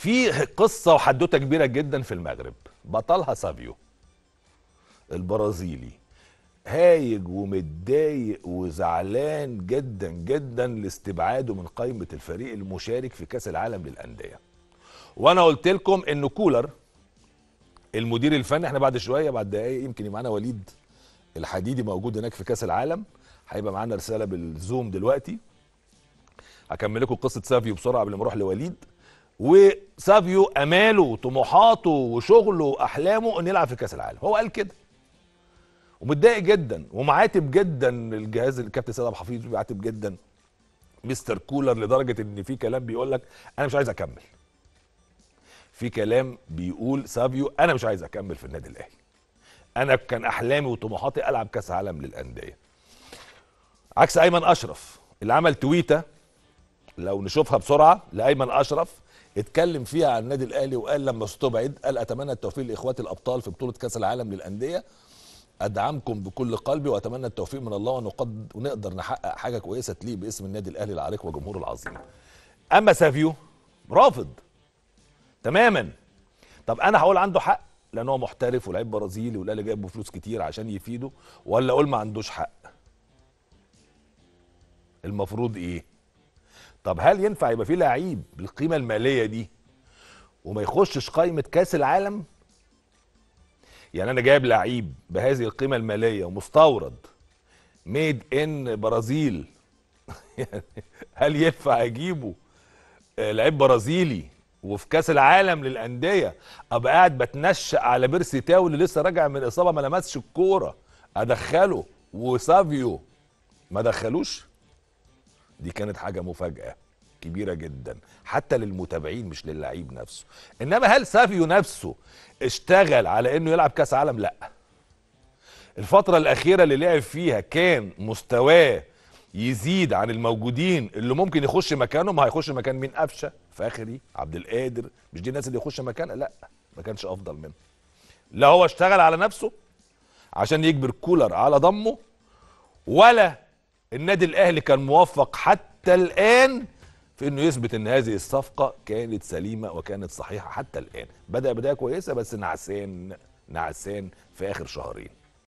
في قصة وحدوتة كبيرة جدا في المغرب. بطلها سافيو. البرازيلي. هايج ومتضايق وزعلان جدا جدا لاستبعاده من قائمة الفريق المشارك في كأس العالم للأندية. وأنا قلت لكم إن كولر المدير الفني إحنا بعد شوية بعد دقايق يمكن يبقى معانا وليد الحديدي موجود هناك في كأس العالم. هيبقى معانا رسالة بال Zoom دلوقتي. هكمل لكم قصة سافيو بسرعة قبل ما أروح لوليد. وسافيو أماله وطموحاته وشغله وأحلامه إنه يلعب في كأس العالم. هو قال كده. ومتضايق جدا ومعاتب جدا الجهاز الكابتن سيد عبد الحفيظ بيعاتب جدا. مستر كولر لدرجة إن في كلام بيقول لك أنا مش عايز أكمل. في كلام بيقول سافيو أنا مش عايز أكمل في النادي الأهلي. أنا كان أحلامي وطموحاتي ألعب كأس عالم للأندية. عكس أيمن أشرف اللي عمل تويتة لو نشوفها بسرعة لأيمن أشرف اتكلم فيها عن النادي الأهلي وقال لما استبعد قال أتمنى التوفيق لإخواتي الأبطال في بطولة كأس العالم للأندية. أدعمكم بكل قلبي وأتمنى التوفيق من الله ونقد ونقدر نحقق حاجة كويسة تليق باسم النادي الأهلي العريق وجمهوره العظيم. أما سافيو رافض. تماما. طب أنا هقول عنده حق؟ لأن هو محترف ولاعيب برازيلي والأهلي جايب له فلوس كتير عشان يفيده ولا أقول ما عندوش حق؟ المفروض إيه؟ طب هل ينفع يبقى في لعيب بالقيمة المالية دي وما يخشش قائمة كأس العالم؟ يعني أنا جايب لعيب بهذه القيمة المالية ومستورد ميد ان برازيل. هل ينفع أجيبه؟ آه، لعيب برازيلي وفي كأس العالم للأندية. أبقى قاعد بتنشأ على بيرسي تاو اللي لسه راجع من إصابة ما لمسش الكورة. أدخله وسافيو. ما دخلوش؟ دي كانت حاجة مفاجأة كبيرة جدا حتى للمتابعين مش للعيب نفسه. إنما هل سافيو نفسه اشتغل على إنه يلعب كأس عالم؟ لأ. الفترة الأخيرة اللي لعب فيها كان مستواه يزيد عن الموجودين اللي ممكن يخش مكانهم. هيخش مكان مين؟ قفشة فاخري عبد القادر. مش دي الناس اللي يخش مكانها لأ ما كانش أفضل منه. لا هو اشتغل على نفسه عشان يجبر كولر على ضمه ولا النادي الأهلي كان موفق حتى الآن في إنه يثبت إن هذه الصفقة كانت سليمة وكانت صحيحة حتى الآن. بدأ بداية كويسة بس نعسان نعسان في آخر شهرين.